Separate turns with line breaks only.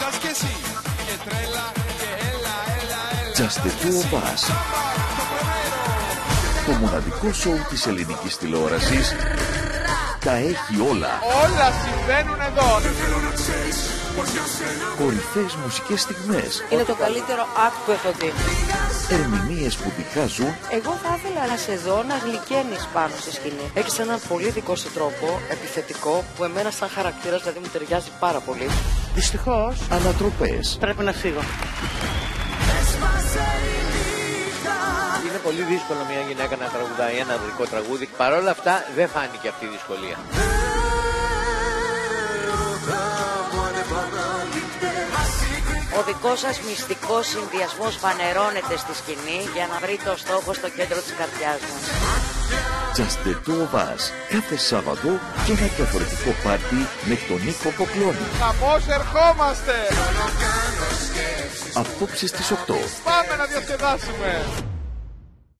Just και εσύ και τρέλα και έλα, έλα, έλα.
Just the two of us. Το μοναδικό σοου της ελληνικής τηλεόρασης τα έχει όλα.
Όλα συμβαίνουν εδώ.
Κορυφαίες μουσικές στιγμές,
Είναι το καλύτερο act που έχω δει.
ερμηνείες που διχάζουν,
Εγώ θα ήθελα να σε δω να γλυκαίνεις πάνω στη σκηνή. Έχεις έναν πολύ δικό σου τρόπο, επιθετικό, που εμένα σαν χαρακτήρας δηλαδή μου ταιριάζει πάρα πολύ. Δυστυχώς
ανατροπές,
πρέπει να φύγω.
Είναι πολύ δύσκολο μια γυναίκα να τραγουδάει ένα δικό τραγούδι. Παρ' όλα αυτά δεν φάνηκε αυτή η δυσκολία.
Ο δικός σας μυστικός συνδυασμός φανερώνεται στη σκηνή για να βρει το στόχο στο κέντρο της καρδιάς μας.
Just the two of us. Κάθε Σάββατο και ένα διαφορετικό πάρτι με τον Νίκο Ποκλώνη.
Χαμός ερχόμαστε.
Απόψε στις 8.
Πάμε να διασκεδάσουμε.